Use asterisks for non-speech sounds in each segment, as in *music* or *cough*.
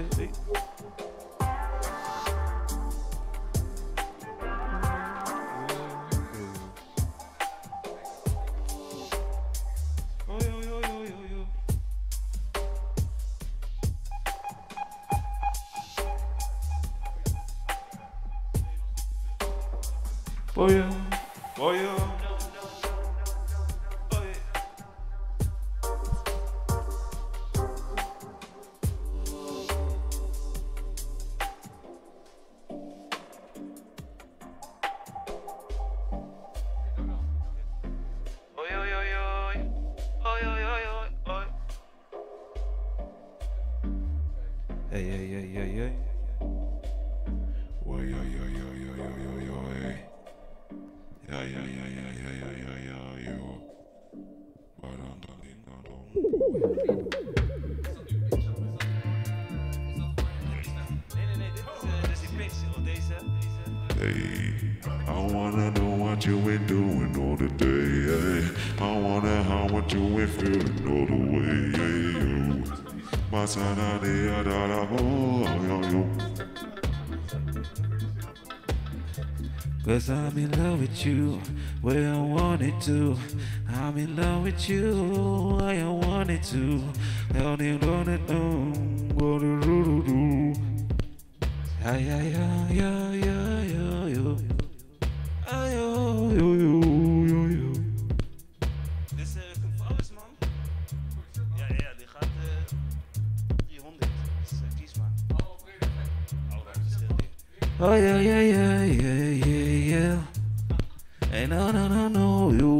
it. Oh yeah. Oh yeah. Hey, I wanna know what you been doing all the day. Hey. I wanna know how what you been feeling all the way. Eh? Hey, yo. Masana de. Cause I'm in love with you, where I wanted to. I'm in love with you, I wanted to. know it, go to do do do. Ja, ja, ja, ja, ja, ja, ja. Ayo, yo, yo, yo, yo. Dit is man. Ja, ja, die gaat 300. Dat is vies, man. Oh, oké. Oh, ja, ja, ja, ja, ja, ja. Hey, no, no, no, no, yo.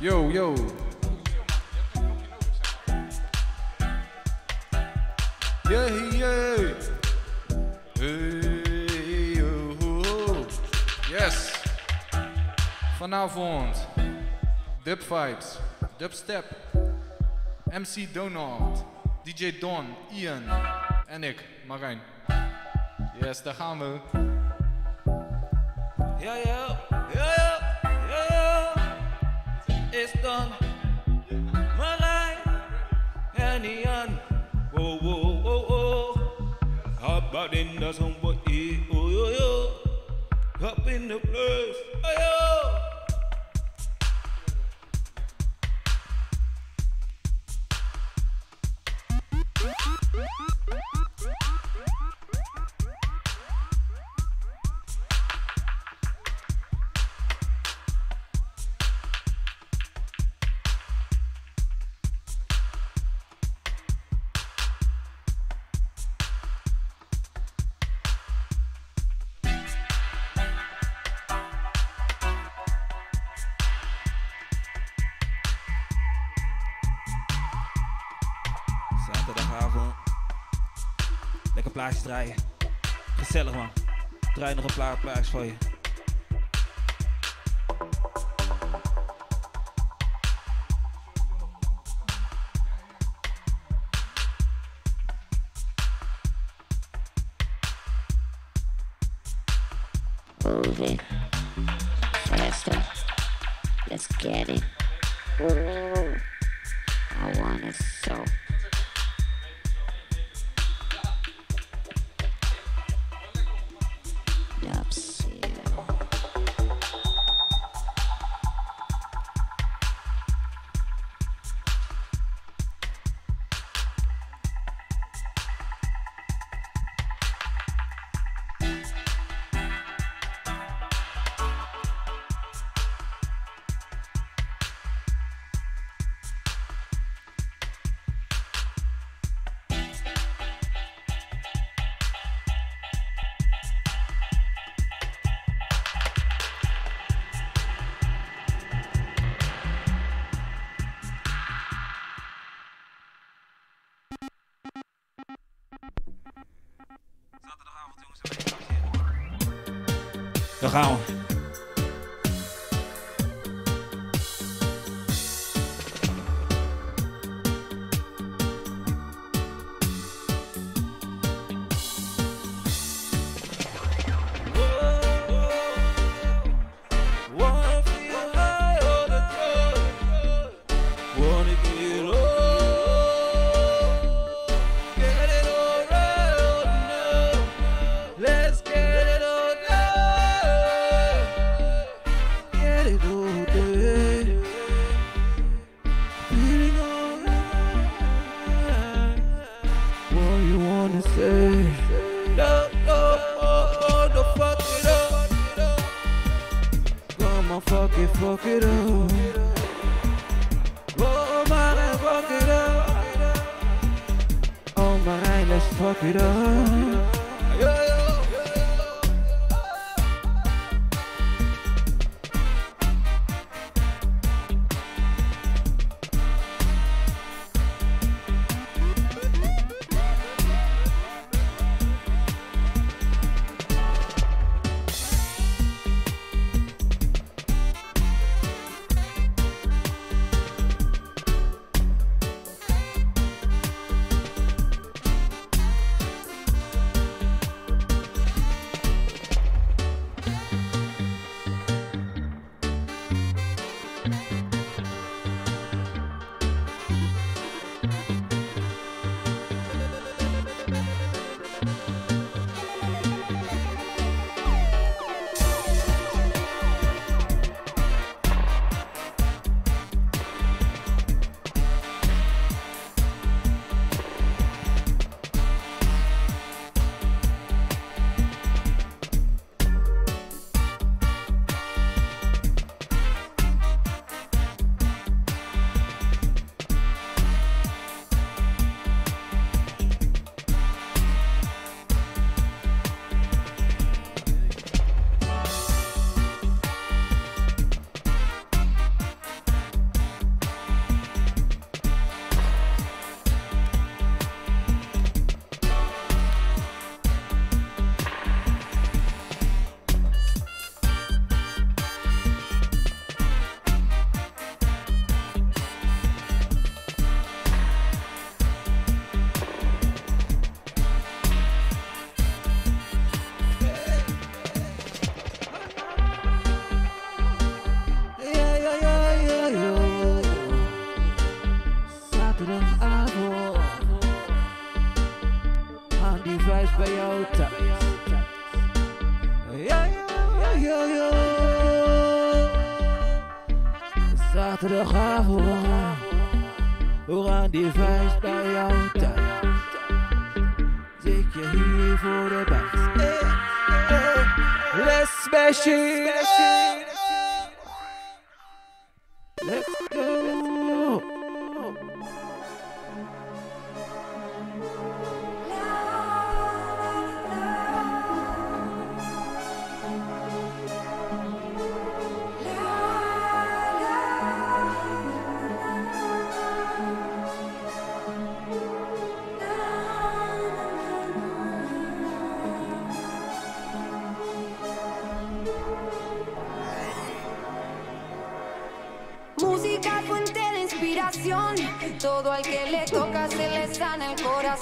Yo, yo. Yeah, yeah. Hey, yo. Yes. Vanavond. Dub Vibes. Dubstep. MC Donald. DJ Don. Ian. En ik, Marijn. Yes, daar gaan we. Ja, ja, ja. Don. Marijn en Ian. Wow, wow, wow, wow. Hop in the boy. Oh, yo, yo. Up in the place. Oh. Plaatjes draaien. Gezellig man. Draai nog een paar plaatjes voor je. Move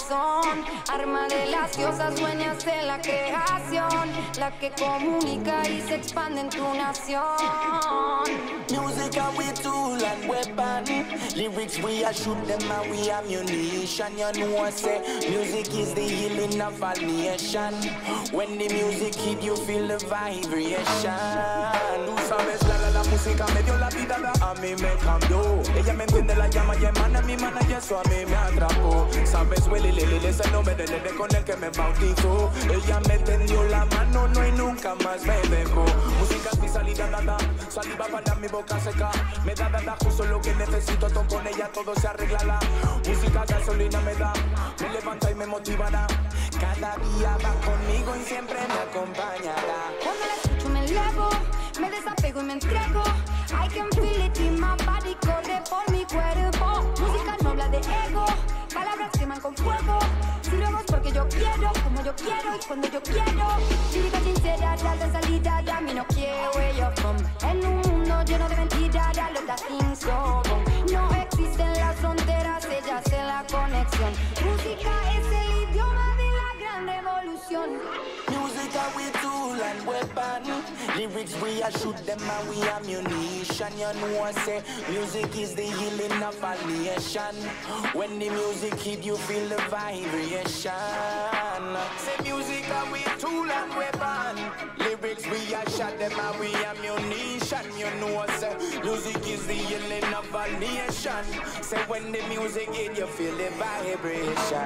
corazón. Arma de las diosas dueñas de la creación, la que comunica y se expande en tu nación. Music a we tool and weapon. Lyrics we a shoot them and we ammunition. You know I say music is the healing of a nation. When the music hit you feel the vibration. Música me dio la vida, a mí me cambió. Ella me entiende, la llama y hermana, mi mana y eso a mí me atrapó. Sabes, Willy Lily es el nombre del nene con el que me bautizó. Ella me tendió la mano, no y nunca más me dejó. Música es mi salida, dada, saliva para mi boca seca. Me da, da, da, justo lo que necesito, todo con ella todo se arreglará. Música gasolina me da, me levanta y me motivará. Cada día va conmigo y siempre me acompañará. Cuando la escucho me elevo, me desapego y me entrego. I can feel it in my body, corre por mi cuerpo. Música no habla de ego, palabras queman con fuego. Sirvemos porque yo quiero, como yo quiero y cuando yo quiero. Lírica sincera, de salida, dame me no care where you're from. En un mundo lleno de mentiras, that look that thing so. No existen las fronteras, ellas en la conexión. Música es el idioma de la gran revolución. Music are we tool and weapon. Lyrics we a shoot them and we ammunition. You know I say music is the healing of a nation. When the music hit you feel the vibration. Say music are we tool and weapon. Lyrics we a shot them and we ammunition. You know say music is the healing of a nation. Say when the music hit you feel the vibration.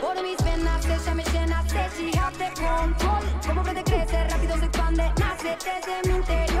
Por mis venas ella me llena, she have the control. Como puede crecer, rápido se expande, nace desde mi interior.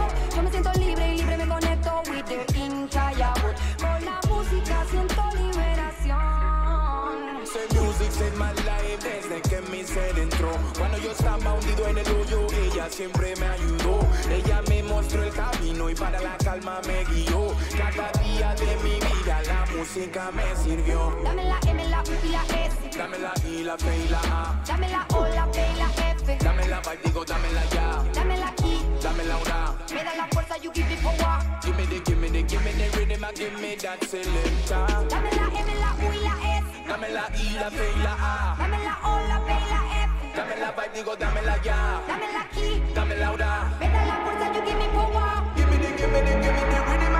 Ella siempre me ayudó. Ella me mostró el camino y para la calma me guió. Cada día de mi vida la música me sirvió. Dame la M, la U y la S. Dame la I, la P y la A. Dame la O, la P y la F. Dame la vibe, digo, dame la ya. Dame la I, Dame la una. me da la fuerza, you give me power. Give me the, give me the, give me the rhythm and give me that selector. Dame la M, la U y la S. Dame la I, la P y la A. Dame la O, la P y la F. Dame la vibe, digo, dame la ya. Dame la I, Dame la una. me da la fuerza, you give me power. Give me the, give me the, give me the rhythm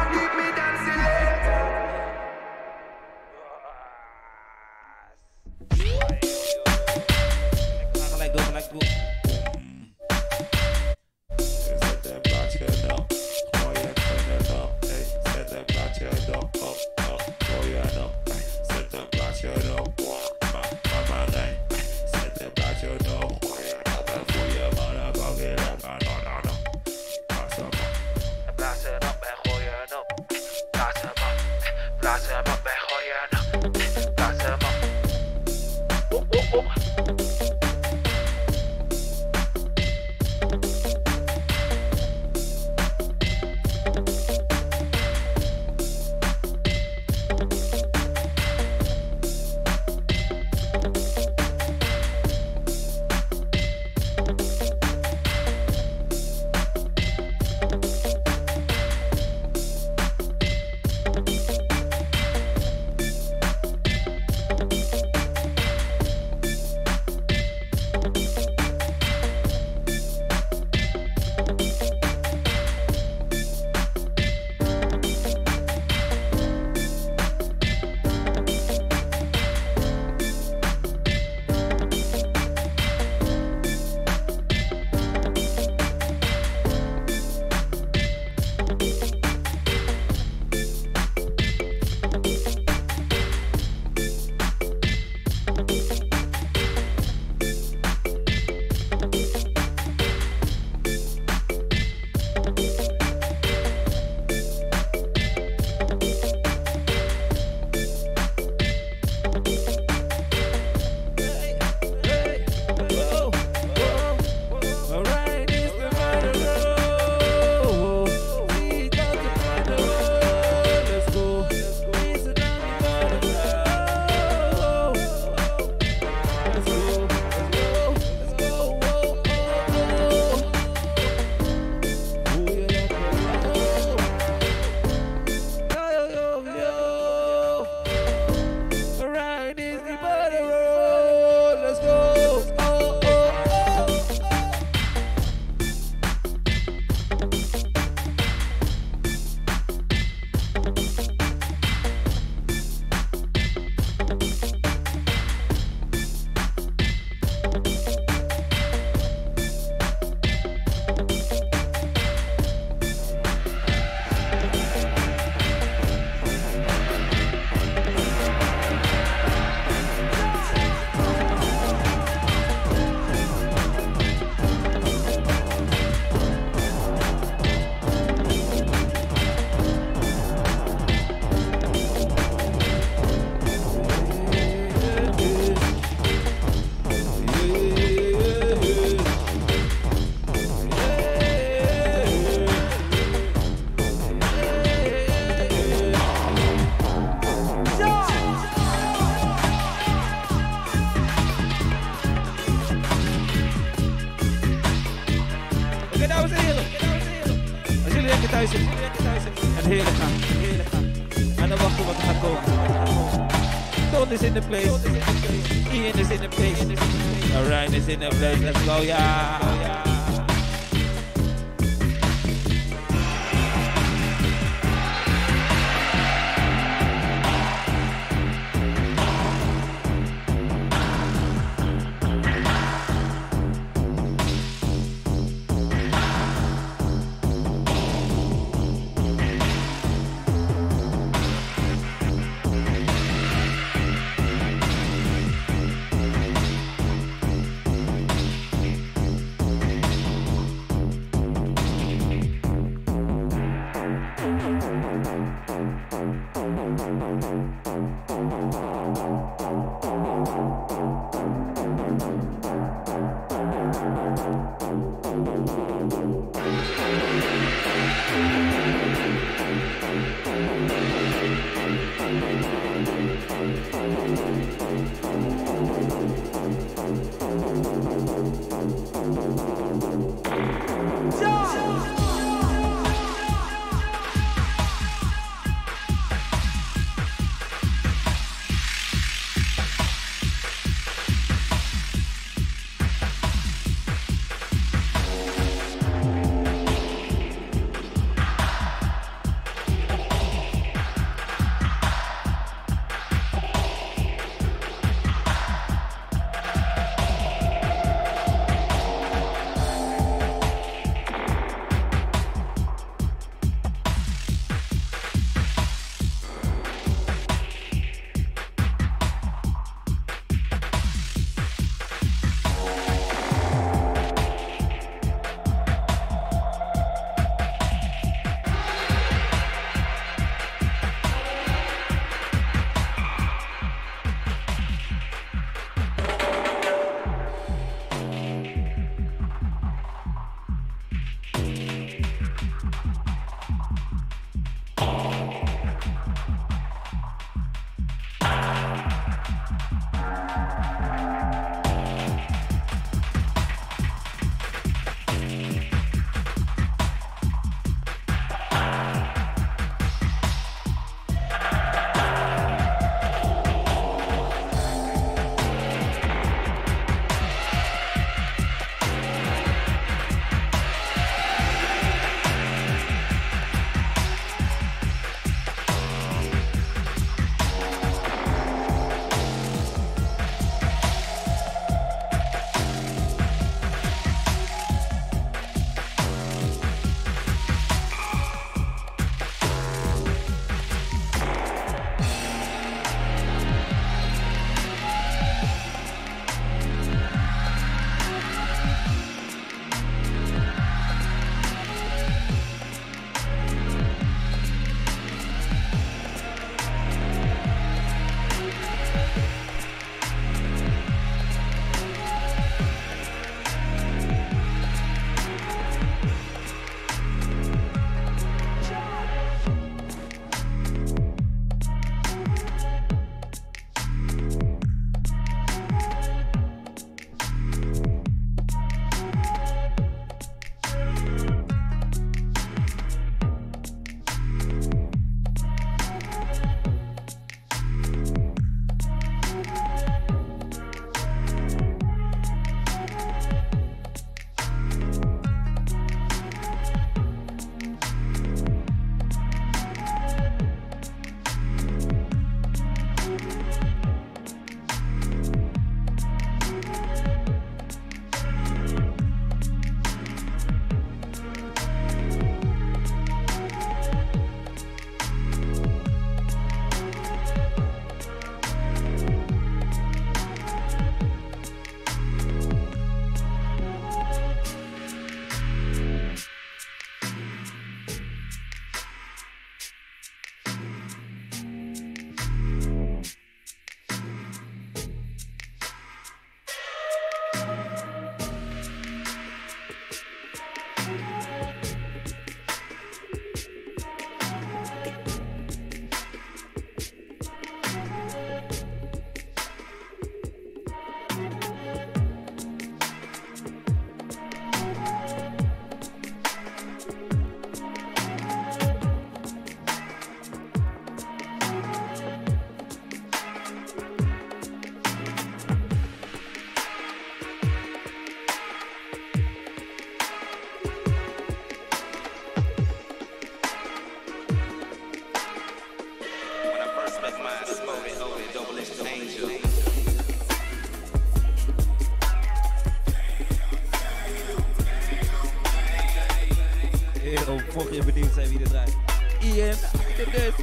ook je benieuwd zijn wie er draait. Ian, de desk,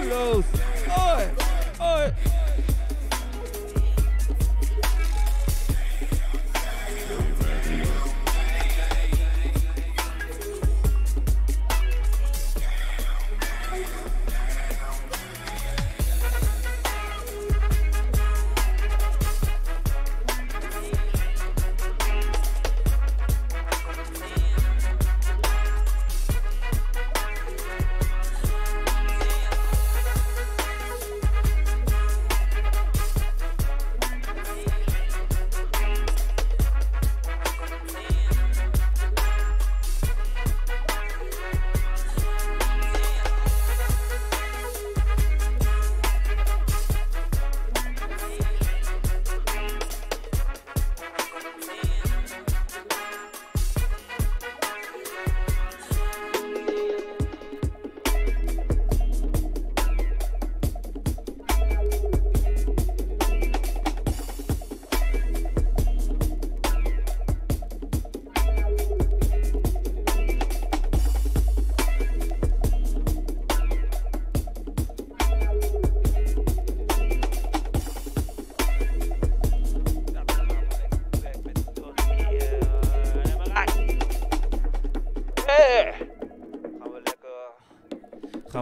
close. oi. hoi.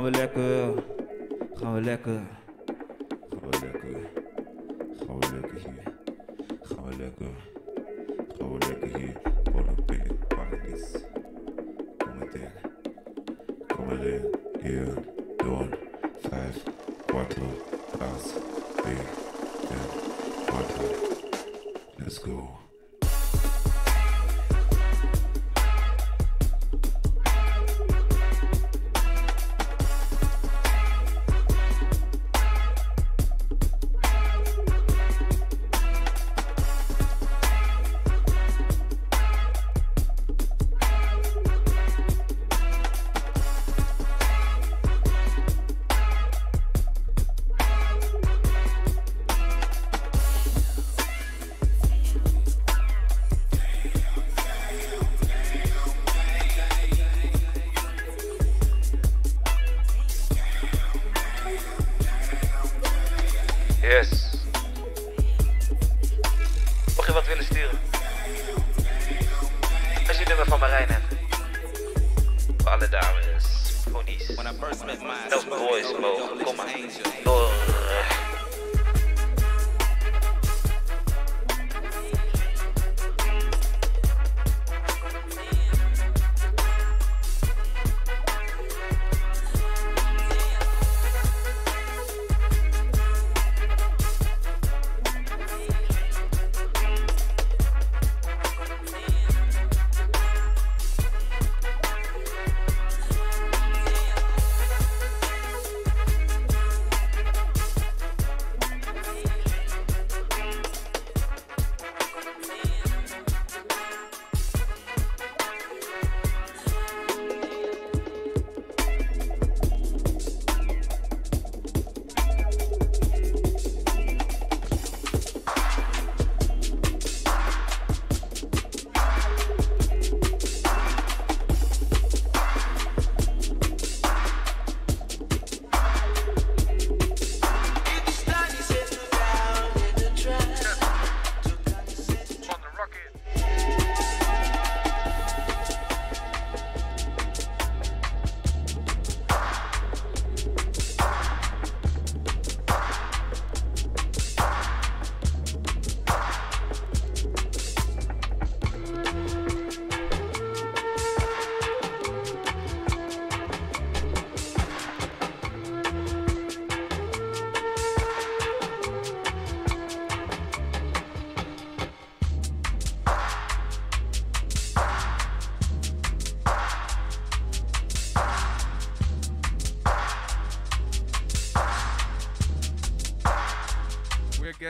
Gaan we lekker. Gaan we lekker. Gaan we lekker. Gaan we lekker hier. Gaan we lekker. Gaan we lekker hier. Voor een big paradijs. Kom meteen. Kom erin. Hier. Don. Vijf. Quattro. As. Big. Ten. Quattro. Let's go.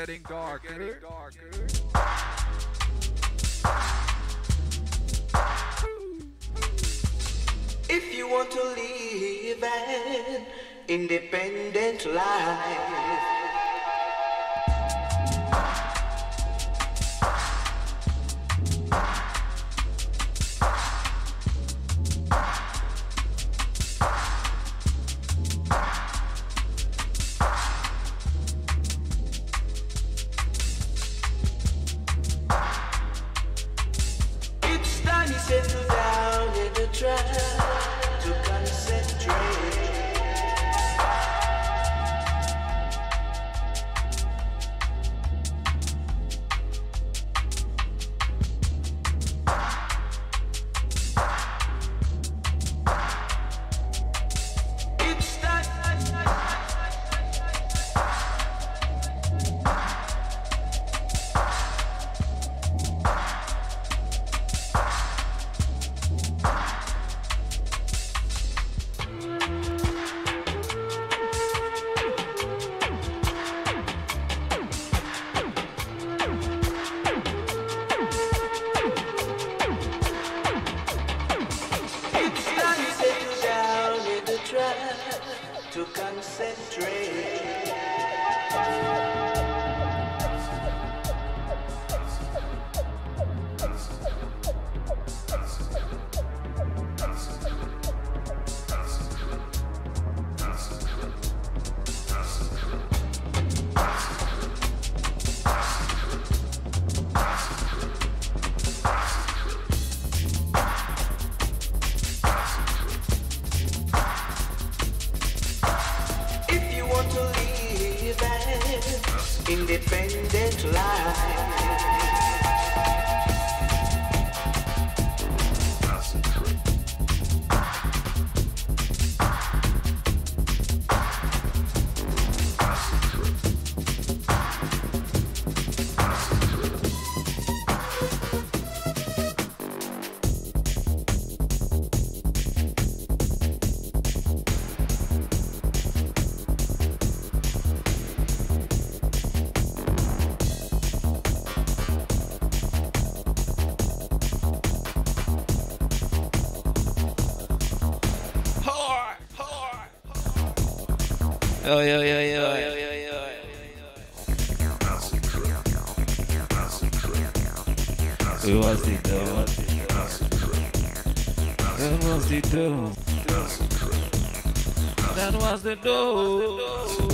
We're getting darker. If you want to live an independent life, Yo, yo, yo, yo, yo, yo, yo. Who was it though? That was the door.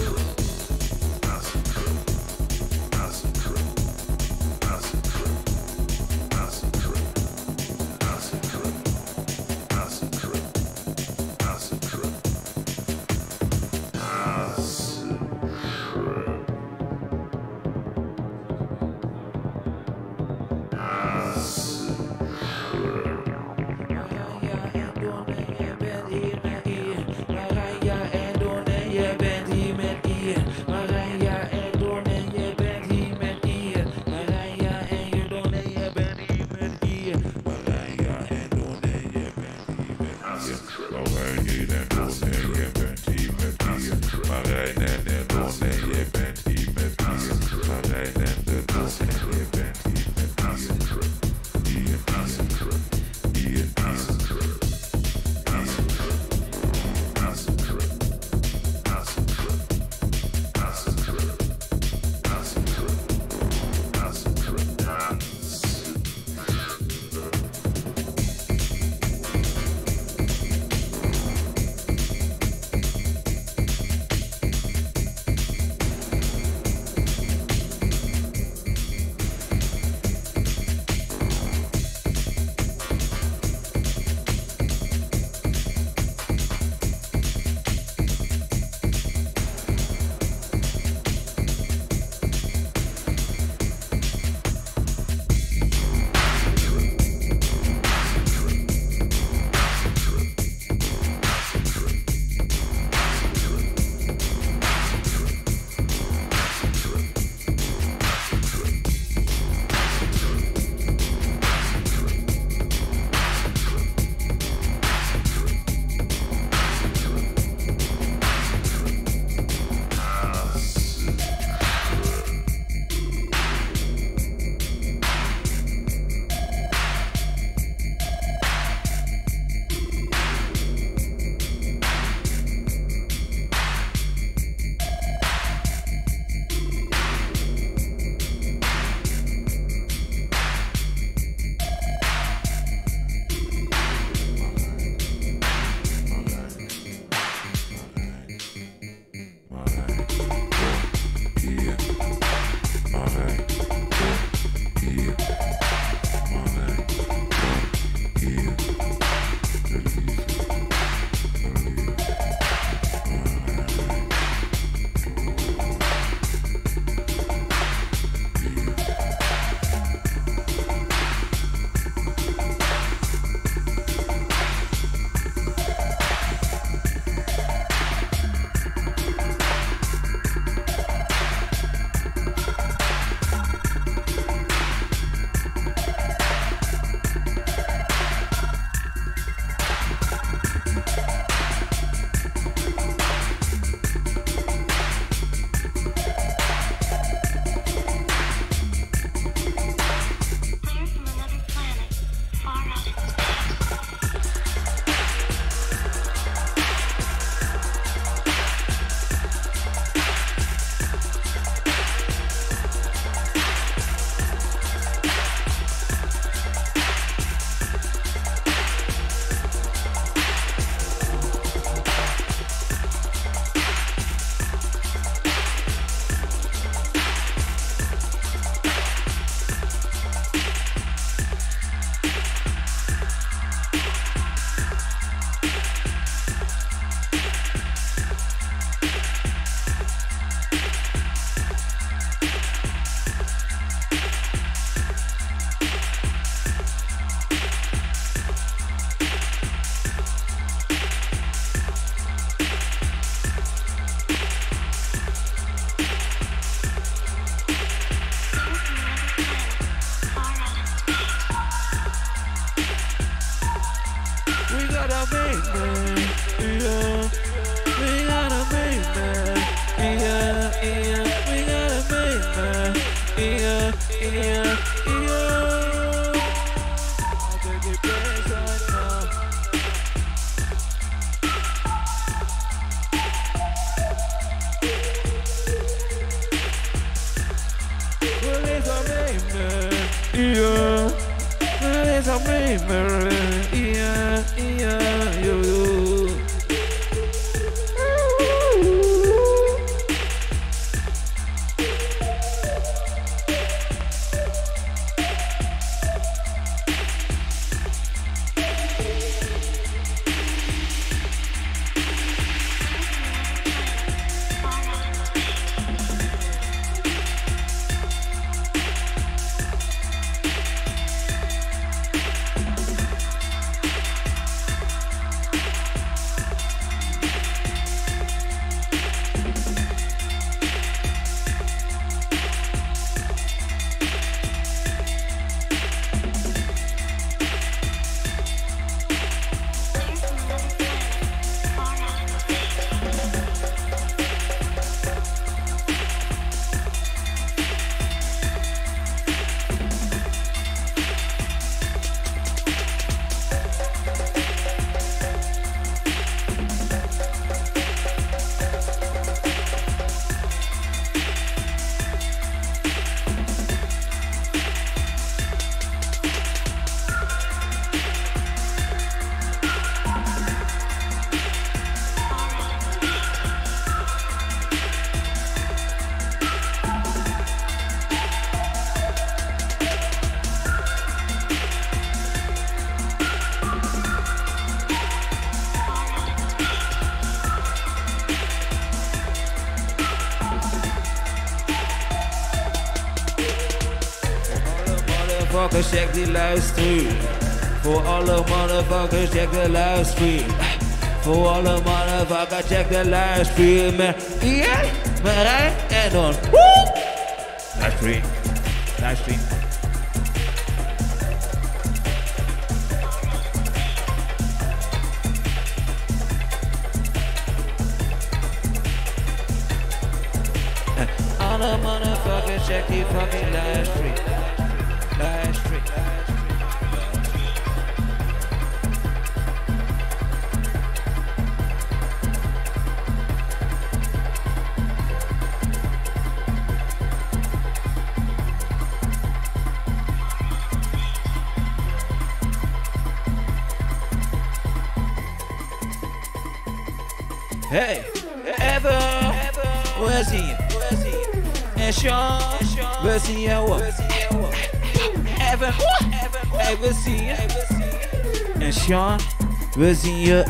Motherfuckers, check die livestream. Voor alle motherfuckers, check de livestream. Voor alle motherfuckers, check de livestream. Met Ian, Marijn en Don. Woe! Livestream. Livestream. Hey, ever, zien je. En Sean, we zien jou. Ever, hey, we zien je. En Sean, we zien je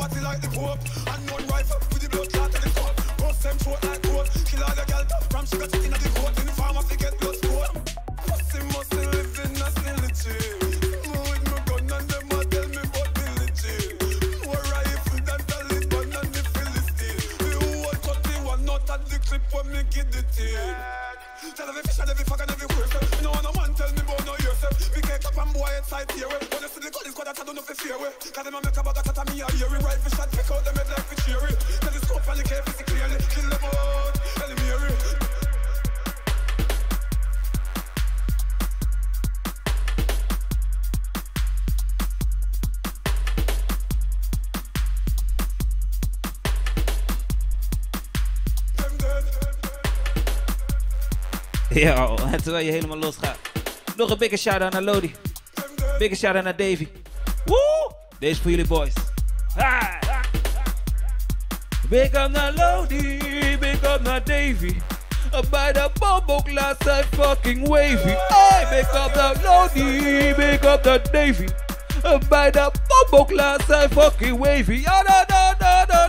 ook. like the Pope. And one rifle with the blood bust them throat like goat. Kill all the tough from she got it in the coat. In the farm to get blood sport. Pussy must live in a silly chill. With my gun and them a tell me about Billy More rifle than Taliban and the Philistine. The whole 31 not at the clip when me get the team. Tell every fish and every fuck and every self. You know no man tell me about no yourself. We can't up and boy inside here. Eh. When you see the it's got that I don't know if fear. Eh. Cause them a make a bag of tat me a hear it. Rifle shot, pick out them head like we cheer it. Tell the scope and you can't see clearly. Kill them out, eliminate it. Ja, *laughs* terwijl je helemaal los gaat. Nog een bigge shout-out naar Lodi. Bigge shout-out naar Davy. Woe! Deze voor jullie boys. Big up naar Lodi, big up naar Davy. Bij de bombo class zijn fucking wavy. Hey, big up naar Lodi, big up naar Davy. Bij de bombo class zijn fucking wavy. Da da da da da.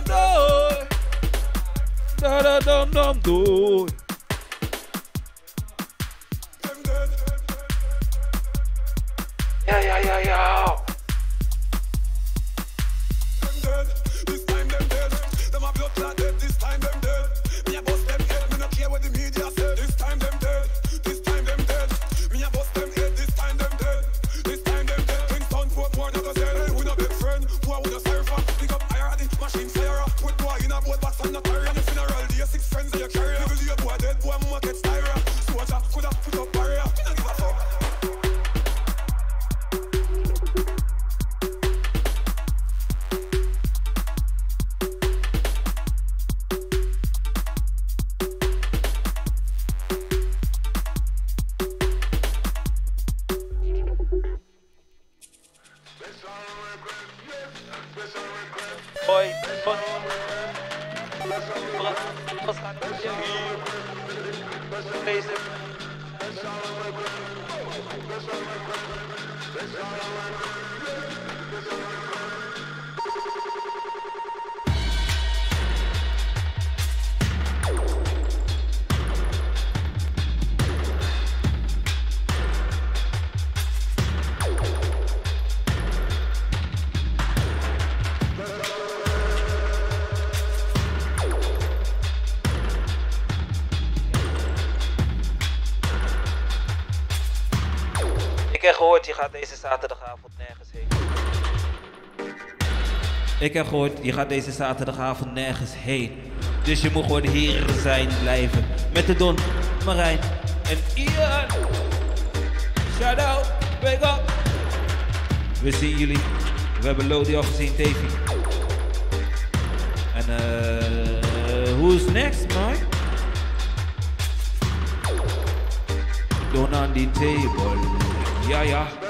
Da da da da da. Ja, ja, ja, ja. Je gaat deze zaterdagavond nergens heen. Ik heb gehoord, je gaat deze zaterdagavond nergens heen. Dus je moet gewoon hier zijn blijven. Met de Don, Marijn en Ian. Shout out, wake up. We zien jullie. We hebben Lodi al gezien, Davy. En eh, who's next, man? Don on the table. Ja, ja.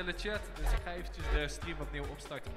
in de chat, dus ik ga eventjes de stream opnieuw opstarten.